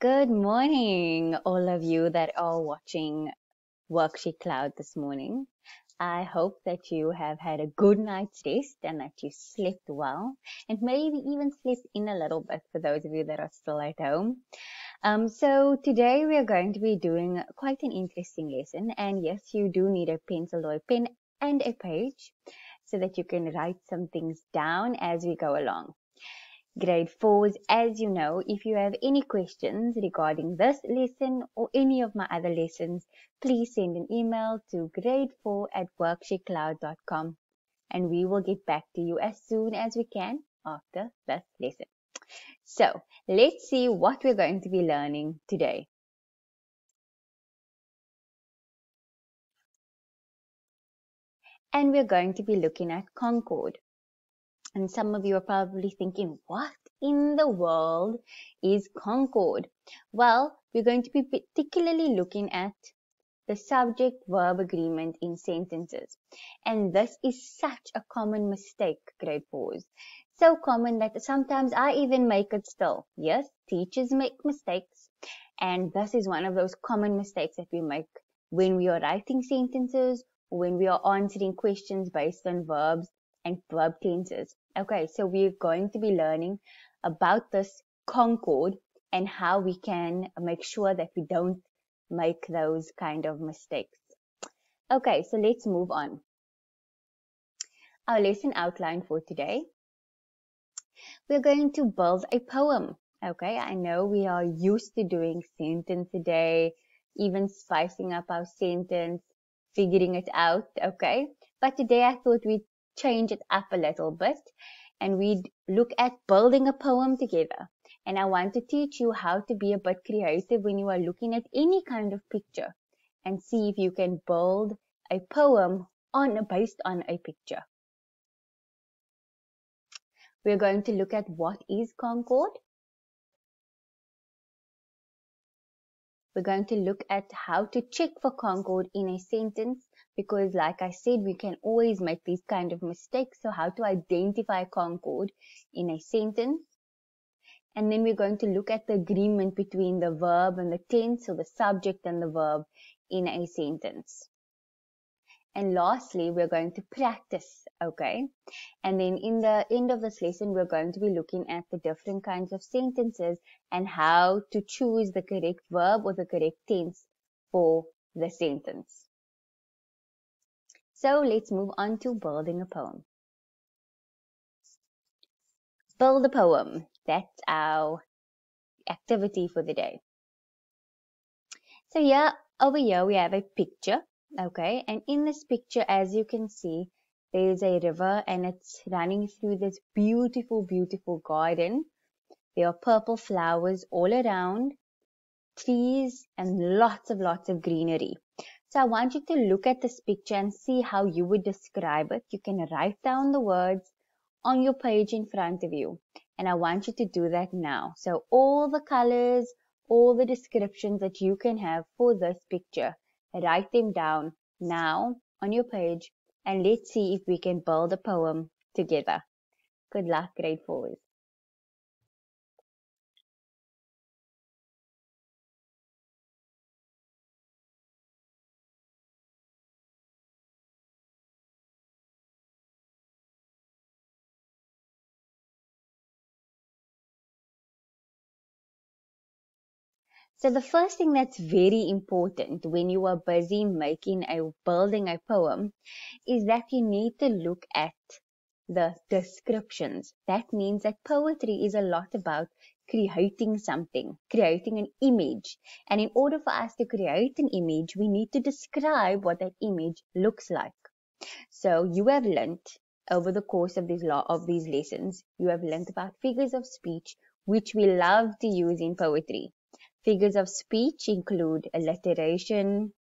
Good morning, all of you that are watching Worksheet Cloud this morning. I hope that you have had a good night's rest and that you slept well and maybe even slept in a little bit for those of you that are still at home. Um, so today we are going to be doing quite an interesting lesson and yes, you do need a pencil or a pen and a page so that you can write some things down as we go along grade 4s. As you know, if you have any questions regarding this lesson or any of my other lessons, please send an email to grade4 at worksheetcloud.com and we will get back to you as soon as we can after this lesson. So let's see what we're going to be learning today. And we're going to be looking at Concord. And some of you are probably thinking, what in the world is Concord? Well, we're going to be particularly looking at the subject verb agreement in sentences. And this is such a common mistake, grade fours. So common that sometimes I even make it still. Yes, teachers make mistakes. And this is one of those common mistakes that we make when we are writing sentences when we are answering questions based on verbs and verb tenses. Okay, so we're going to be learning about this concord and how we can make sure that we don't make those kind of mistakes. Okay, so let's move on. Our lesson outline for today. We're going to build a poem. Okay, I know we are used to doing sentence a day, even spicing up our sentence, figuring it out. Okay, but today I thought we'd change it up a little bit and we'd look at building a poem together. And I want to teach you how to be a bit creative when you are looking at any kind of picture and see if you can build a poem on based on a picture. We're going to look at what is Concord. We're going to look at how to check for Concord in a sentence because like I said, we can always make these kind of mistakes. So how to identify concord in a sentence. And then we're going to look at the agreement between the verb and the tense, so the subject and the verb in a sentence. And lastly, we're going to practice, okay? And then in the end of this lesson, we're going to be looking at the different kinds of sentences and how to choose the correct verb or the correct tense for the sentence. So let's move on to building a poem. Build a poem. That's our activity for the day. So yeah, over here we have a picture. Okay. And in this picture, as you can see, there's a river and it's running through this beautiful, beautiful garden. There are purple flowers all around, trees and lots of lots of greenery. So I want you to look at this picture and see how you would describe it. You can write down the words on your page in front of you. And I want you to do that now. So all the colors, all the descriptions that you can have for this picture, write them down now on your page and let's see if we can build a poem together. Good luck, grade fours. So the first thing that's very important when you are busy making a building a poem is that you need to look at the descriptions. That means that poetry is a lot about creating something, creating an image. And in order for us to create an image, we need to describe what that image looks like. So you have learnt over the course of these law of these lessons, you have learnt about figures of speech, which we love to use in poetry. Figures of speech include alliteration,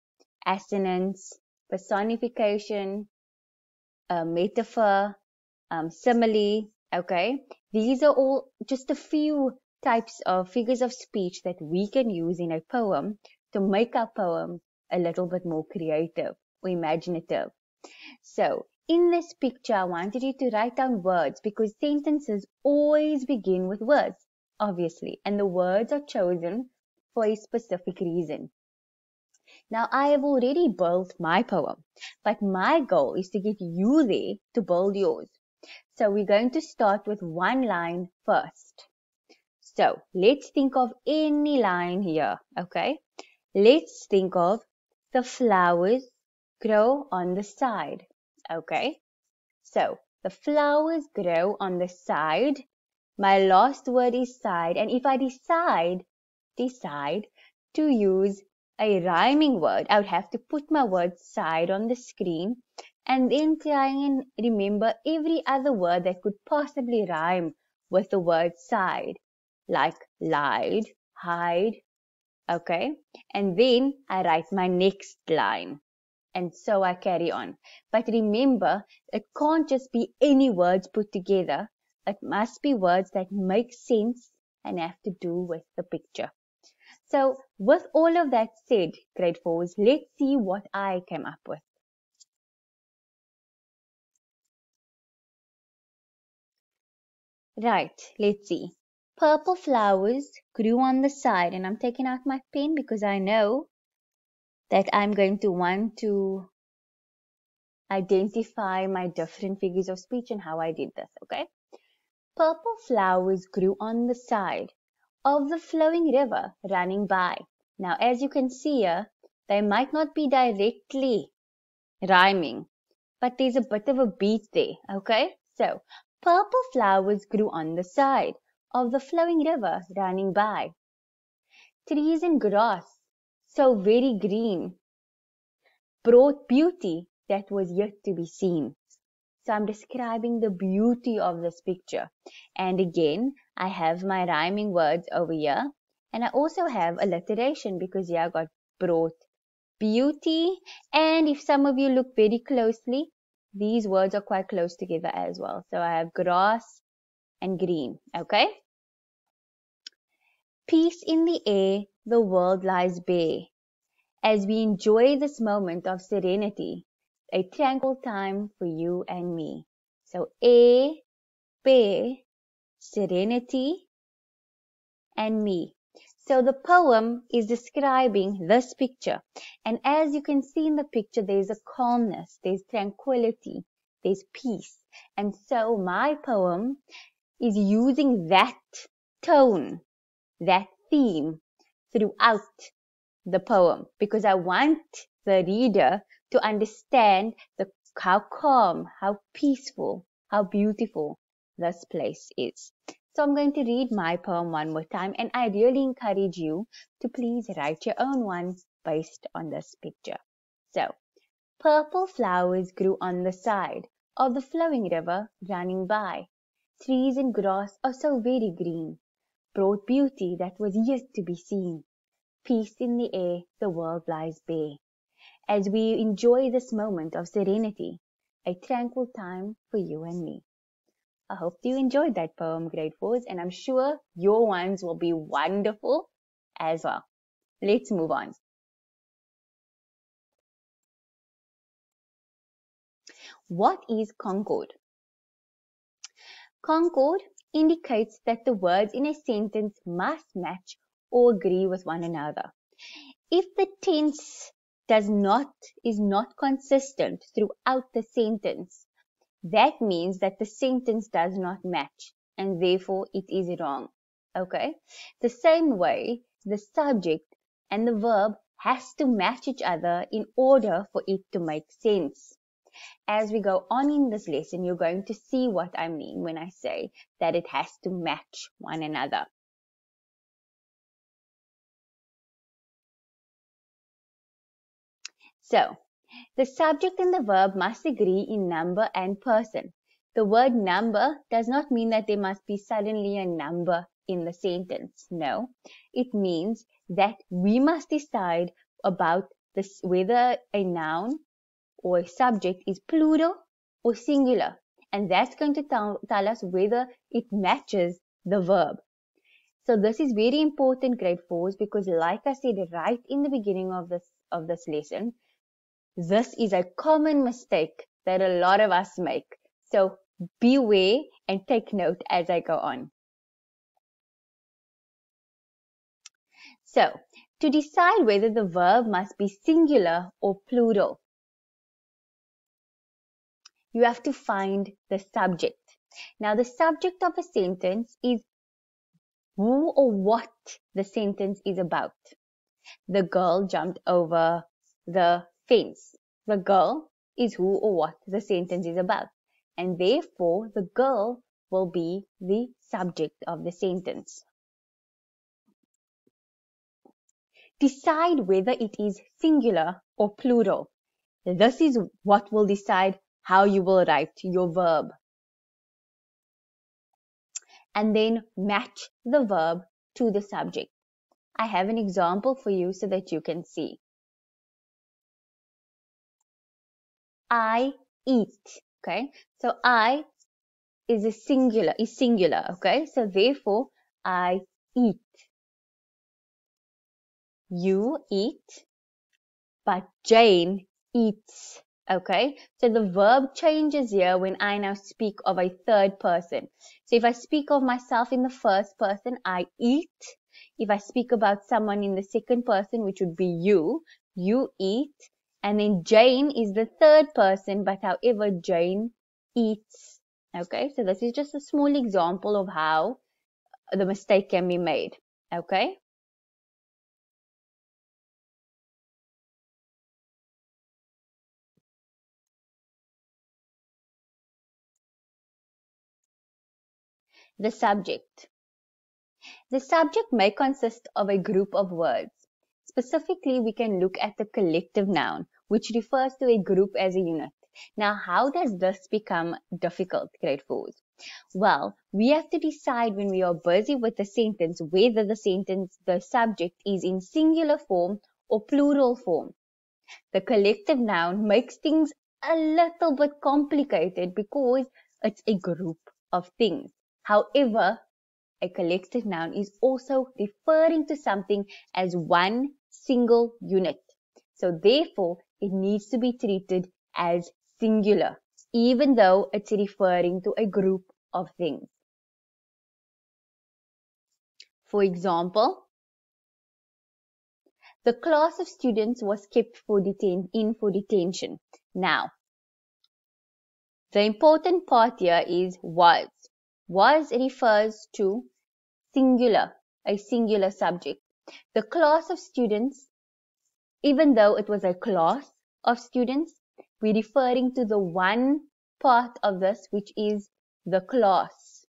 assonance, personification, metaphor, um, simile. Okay, these are all just a few types of figures of speech that we can use in a poem to make our poem a little bit more creative or imaginative. So, in this picture, I wanted you to write down words because sentences always begin with words, obviously, and the words are chosen for a specific reason. Now, I have already built my poem, but my goal is to get you there to build yours. So we're going to start with one line first. So let's think of any line here, okay? Let's think of the flowers grow on the side, okay? So the flowers grow on the side. My last word is side. And if I decide, decide to use a rhyming word, I would have to put my word side on the screen and then try and remember every other word that could possibly rhyme with the word side, like lied, hide, okay? And then I write my next line. And so I carry on. But remember, it can't just be any words put together. It must be words that make sense and have to do with the picture. So with all of that said, grade fours, let's see what I came up with. Right, let's see. Purple flowers grew on the side and I'm taking out my pen because I know that I'm going to want to identify my different figures of speech and how I did this, okay? Purple flowers grew on the side of the flowing river running by. Now, as you can see here, they might not be directly rhyming, but there's a bit of a beat there, okay? So, purple flowers grew on the side of the flowing river running by. Trees and grass, so very green, brought beauty that was yet to be seen. So I'm describing the beauty of this picture. And again, I have my rhyming words over here. And I also have alliteration because here I got brought beauty. And if some of you look very closely, these words are quite close together as well. So I have grass and green. Okay? Peace in the air, the world lies bare. As we enjoy this moment of serenity, a tranquil time for you and me. So A, Serenity, and me. So the poem is describing this picture. And as you can see in the picture, there's a calmness, there's tranquility, there's peace. And so my poem is using that tone, that theme throughout the poem because I want the reader to understand the, how calm, how peaceful, how beautiful this place is. So I'm going to read my poem one more time and I really encourage you to please write your own one based on this picture. So, purple flowers grew on the side of the flowing river running by. Trees and grass are so very green, brought beauty that was yet to be seen. Peace in the air, the world lies bare as we enjoy this moment of serenity, a tranquil time for you and me. I hope you enjoyed that poem, grade fours, and I'm sure your ones will be wonderful as well. Let's move on. What is concord? Concord indicates that the words in a sentence must match or agree with one another. If the tense does not is not consistent throughout the sentence, that means that the sentence does not match and therefore it is wrong. Okay? The same way, the subject and the verb has to match each other in order for it to make sense. As we go on in this lesson, you're going to see what I mean when I say that it has to match one another. So, the subject and the verb must agree in number and person. The word number does not mean that there must be suddenly a number in the sentence. No, it means that we must decide about this, whether a noun or a subject is plural or singular. And that's going to tell, tell us whether it matches the verb. So this is very important, grade fours, because like I said right in the beginning of this, of this lesson, this is a common mistake that a lot of us make. So beware and take note as I go on. So, to decide whether the verb must be singular or plural, you have to find the subject. Now, the subject of a sentence is who or what the sentence is about. The girl jumped over the fence. The girl is who or what the sentence is about. And therefore, the girl will be the subject of the sentence. Decide whether it is singular or plural. This is what will decide how you will write your verb. And then match the verb to the subject. I have an example for you so that you can see. I eat. Okay. So I is a singular, is singular. Okay. So therefore I eat. You eat, but Jane eats. Okay, so the verb changes here when I now speak of a third person. So if I speak of myself in the first person, I eat. If I speak about someone in the second person, which would be you, you eat. And then Jane is the third person, but however, Jane eats. Okay, so this is just a small example of how the mistake can be made. Okay. The subject. The subject may consist of a group of words. Specifically, we can look at the collective noun, which refers to a group as a unit. Now, how does this become difficult, grade fours? Well, we have to decide when we are busy with the sentence whether the sentence, the subject is in singular form or plural form. The collective noun makes things a little bit complicated because it's a group of things. However, a collective noun is also referring to something as one single unit. So therefore, it needs to be treated as singular, even though it's referring to a group of things. For example, the class of students was kept for detain in for detention. Now, the important part here is was was refers to singular, a singular subject. The class of students, even though it was a class of students, we're referring to the one part of this, which is the class.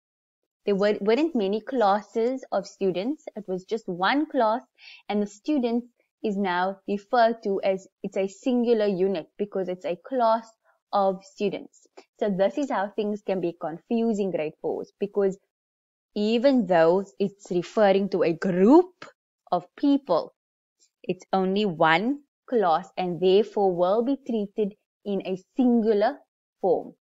There were, weren't many classes of students. It was just one class and the students is now referred to as it's a singular unit because it's a class of students. So this is how things can be confusing grade fours because even though it's referring to a group of people, it's only one class and therefore will be treated in a singular form.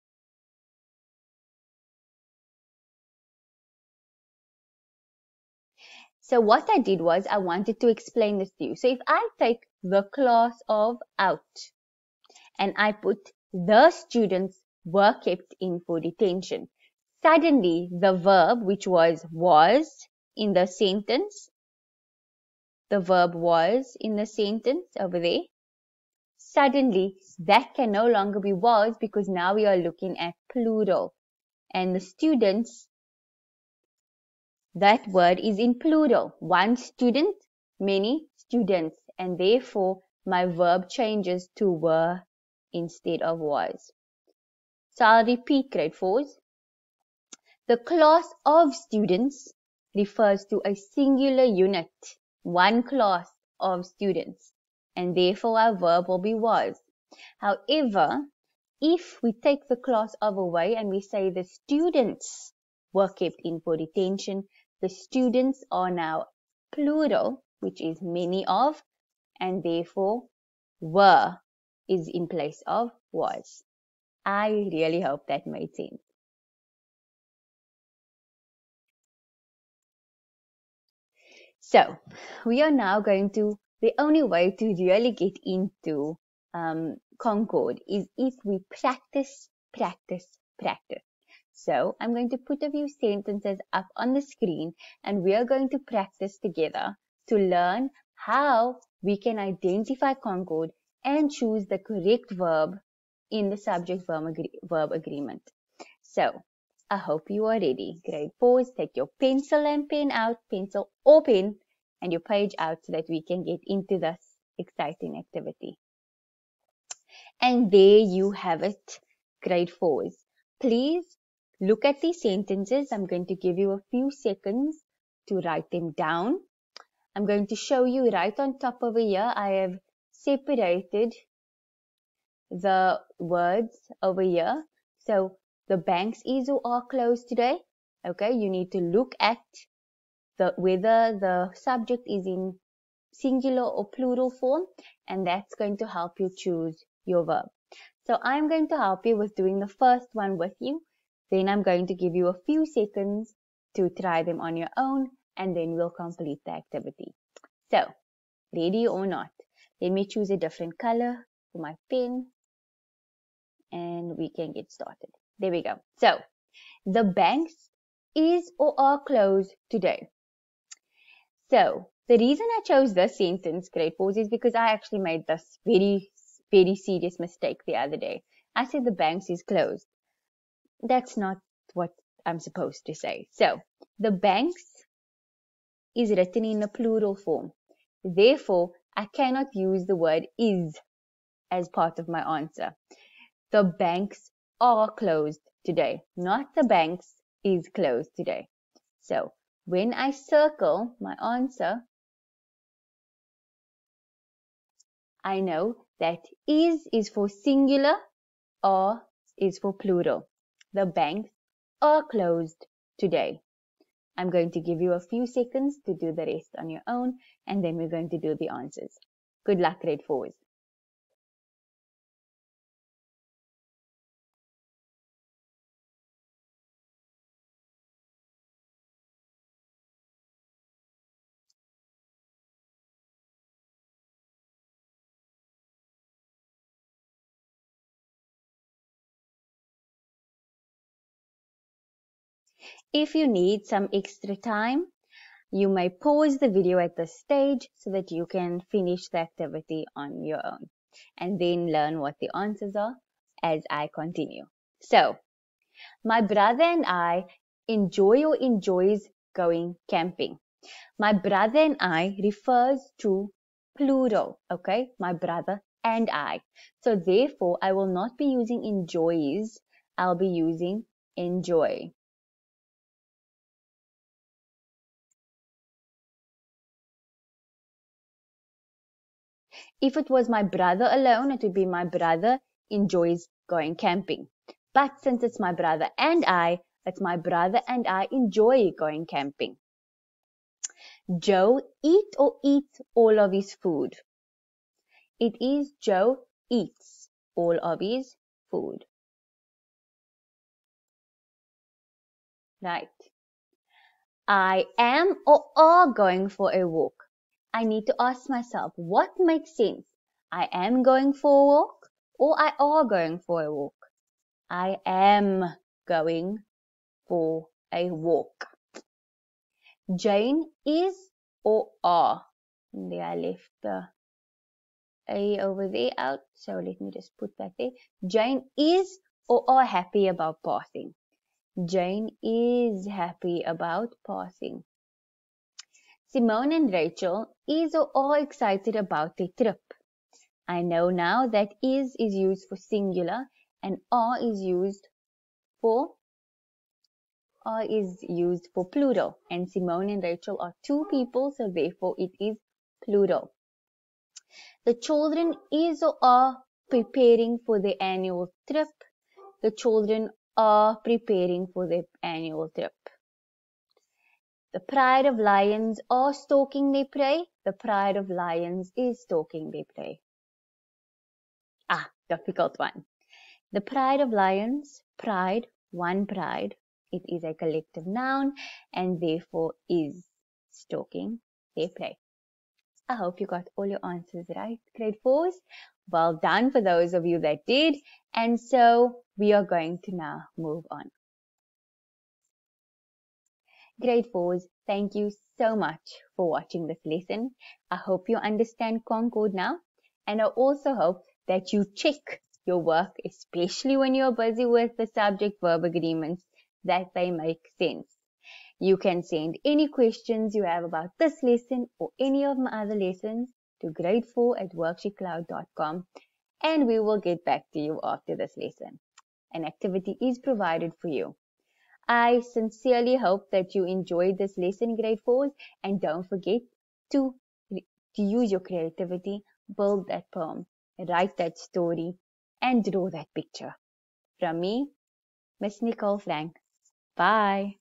So what I did was I wanted to explain this to you. So if I take the class of out and I put the students were kept in for detention. Suddenly, the verb, which was was in the sentence, the verb was in the sentence over there, suddenly that can no longer be was because now we are looking at plural. And the students, that word is in plural. One student, many students. And therefore, my verb changes to were instead of was. So I'll repeat grade fours. The class of students refers to a singular unit, one class of students, and therefore our verb will be was. However, if we take the class of away and we say the students were kept in for detention, the students are now plural, which is many of, and therefore were is in place of was. I really hope that made sense. So we are now going to, the only way to really get into um, Concord is if we practice, practice, practice. So I'm going to put a few sentences up on the screen and we are going to practice together to learn how we can identify concord and choose the correct verb in the subject verb, agree verb agreement. So, I hope you are ready. Grade 4, take your pencil and pen out, pencil or pen, and your page out so that we can get into this exciting activity. And there you have it, grade 4s. Please look at these sentences. I'm going to give you a few seconds to write them down. I'm going to show you right on top over here. I have separated the words over here. So the banks is or are closed today. Okay, you need to look at the whether the subject is in singular or plural form and that's going to help you choose your verb. So I'm going to help you with doing the first one with you. Then I'm going to give you a few seconds to try them on your own and then we'll complete the activity. So, ready or not, let me choose a different color for my pen and we can get started. There we go. So, the banks is or are closed today. So, the reason I chose this sentence, grade pause, is because I actually made this very, very serious mistake the other day. I said the banks is closed. That's not what I'm supposed to say. So, the banks is written in a plural form. Therefore, I cannot use the word is as part of my answer. The banks are closed today, not the banks is closed today. So when I circle my answer, I know that is is for singular or is for plural. The banks are closed today. I'm going to give you a few seconds to do the rest on your own and then we're going to do the answers. Good luck, grade fours. If you need some extra time, you may pause the video at this stage so that you can finish the activity on your own and then learn what the answers are as I continue. So, my brother and I enjoy or enjoys going camping. My brother and I refers to plural, okay? My brother and I. So therefore, I will not be using enjoys. I'll be using enjoy. If it was my brother alone, it would be my brother enjoys going camping. But since it's my brother and I, it's my brother and I enjoy going camping. Joe eat or eats all of his food. It is Joe eats all of his food. Right. I am or are going for a walk. I need to ask myself what makes sense. I am going for a walk or I are going for a walk. I am going for a walk. Jane is or are. There I left the A over there out. So let me just put that there. Jane is or are happy about passing. Jane is happy about passing. Simone and Rachel is or are excited about their trip. I know now that is is used for singular and are is used for are is used for plural and Simone and Rachel are two people so therefore it is plural. The children is or are preparing for the annual trip. The children are preparing for the annual trip. The pride of lions are stalking their prey. The pride of lions is stalking their prey. Ah, difficult one. The pride of lions, pride, one pride. It is a collective noun and therefore is stalking their prey. I hope you got all your answers right, grade fours. Well done for those of you that did. And so we are going to now move on. Grade 4s, thank you so much for watching this lesson. I hope you understand Concord now, and I also hope that you check your work, especially when you're busy with the subject verb agreements, that they make sense. You can send any questions you have about this lesson or any of my other lessons to grade4 at worksheetcloud.com and we will get back to you after this lesson. An activity is provided for you. I sincerely hope that you enjoyed this lesson, grade 4s, and don't forget to, to use your creativity, build that poem, write that story, and draw that picture. From me, Miss Nicole Frank. Bye.